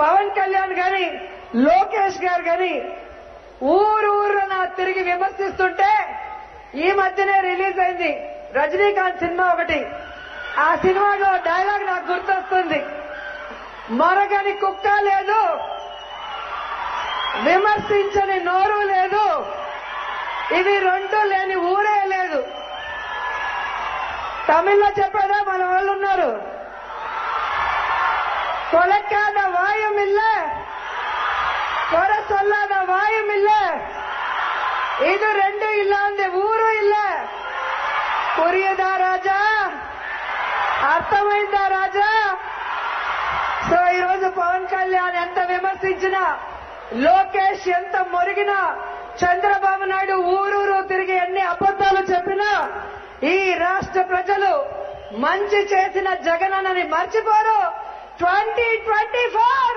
పవన్ కళ్యాణ్ గాని లోకేష్ గారు గాని ఊరు ఊరున తిరిగి విమర్శిస్తుంటే ఈ మధ్యనే రిలీజ్ అయింది రజనీకాంత్ సినిమా ఒకటి. ఆ సినిమాలో డైలాగ్ నాకు గుర్తొస్తుంది. మరగని కుక్క లేదు విమర్శించని నోరు లేదు ఇవి రెండు లేని ఊరే లేదు. తమిళ్ళో చెప్పేదా మన వాళ్ళు ఉన్నారు. కొలక్కాద குறை சொல்லாத வாயும் இல்ல. இது ரெண்டும் இல்ல அந்த ஊரும் இல்ல. புரியுதா రాజా అర్థమైందా రాజా సో ఈ రోజు పవన్ కళ్యాణ్ ఎంత విమర్శించినా లోకేష్ ఎంత మొరిగినా చంద్రబాబు నాయుడు ఊరూరు తిరిగి ఎన్ని అబద్దాలు చెప్పినా ఈ రాష్ట్ర ప్రజలు మంచి చేసిన జగన్ అన్నని మర్చిపోరు. Twenty twenty four!